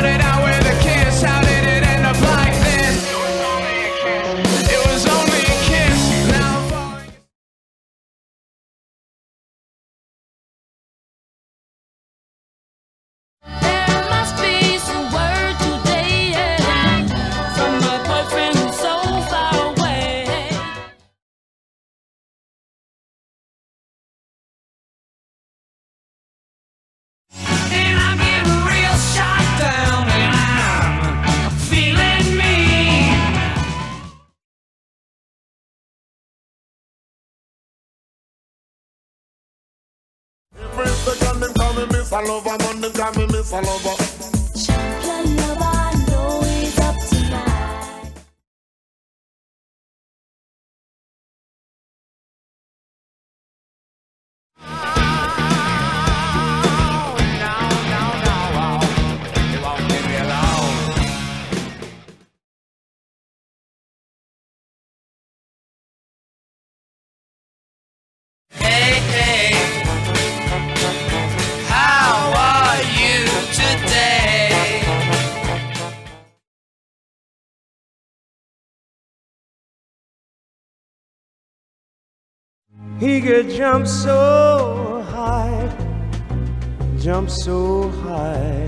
but it always miss a lover, man, them call me Mr. Lover. He could jump so high, jump so high.